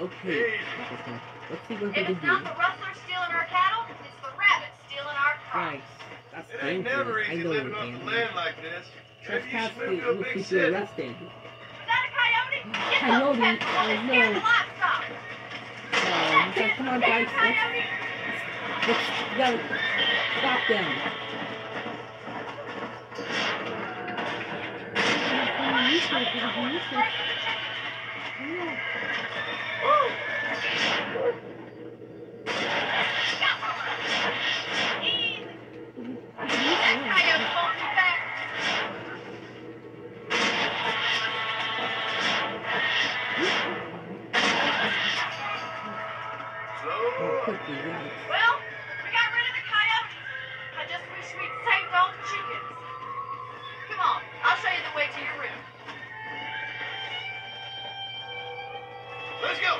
Okay, Papa Smurf. Let's see what we If can it's not the rustler stealing our cattle, it's the rabbit stealing our crops. Guys, that's It ain't dangerous. never I know living you off the land like this. Maybe you Trespass will to a big keep you city. arrested. Is that a coyote? Get Coyote, those pets before they oh, scare the livestock. Um, so come on, guys. Let's, Coyote. let's we gotta stop them. Coyote Oh, quickly, right. Well, we got rid of the coyotes. I just wish we'd saved all the chickens. Come on, I'll show you the way to your room. Let's go.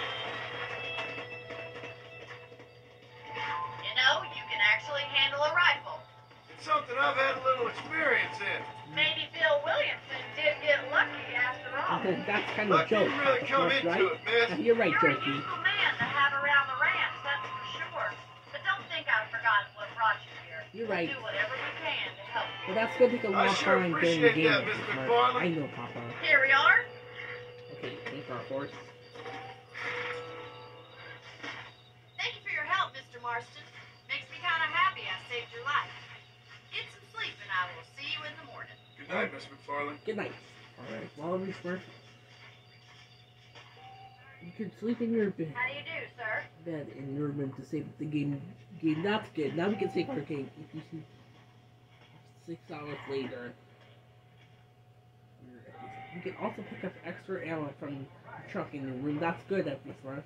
You know, you can actually handle a rifle. It's something I've had a little experience in. Maybe Bill Williamson did get lucky after all. That's kind of a Lucky joke, you really Papa come Smurf, into right? it, miss. You're right, You're think what brought you here. You're right. We'll do whatever we can to help you. Well, that's gonna take a I long sure time during the appreciate game, that, Mr. Smurf. I know, Papa. Here we are. Okay, thank our horse. Thank you for your help, Mr. Marston. Makes me kind of happy I saved your life. Get some sleep, and I will see you in the morning. Good night, Miss MacFarlane. Good night. Alright, Wallaby Smurf. You can sleep in your bed, How do you do, sir? bed and you're meant to save the game. Game, that's good. Now we can save for game. If you see six hours later. You can also pick up extra ammo from the truck in the room. That's good, FB Smurf.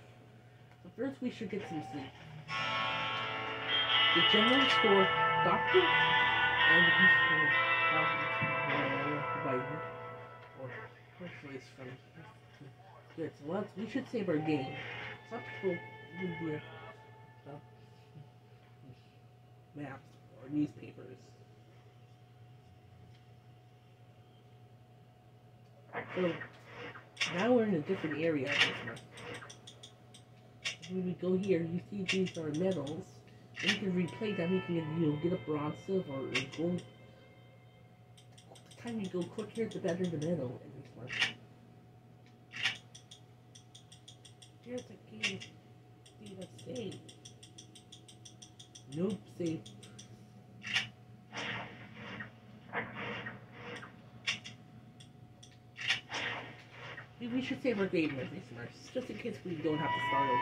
So first we should get some sleep. The general store, doctor, and the store, doctor, Let's, we should save our game. Some people uh, maps or newspapers. So now we're in a different area. When we go here, you see these are medals. And you can replay them. You can you know, get a bronze, silver, or gold. The time you go quicker, the better the medal. Listener. Here's a game. See the save. Nope, save. Maybe we should save our game with Smurfs, just in case we don't have to start over.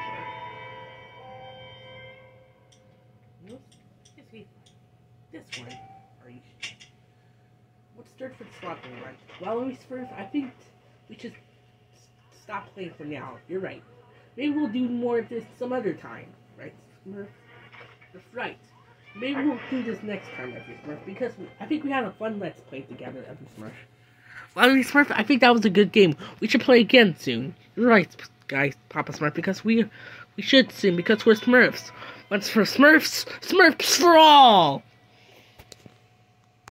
Nope. This one. Are you? What's third for the one, right? Well, we first, I think we should stop playing for now. You're right. Maybe we'll do more of this some other time, right, Smurf? That's right. Maybe we'll do this next time, every Smurf, because we, I think we had a fun Let's Play together, every Smurf. Well, every Smurf, I think that was a good game. We should play again soon. You're right, guys, Papa Smurf, because we we should soon, because we're Smurfs. What's for Smurfs? Smurfs for all!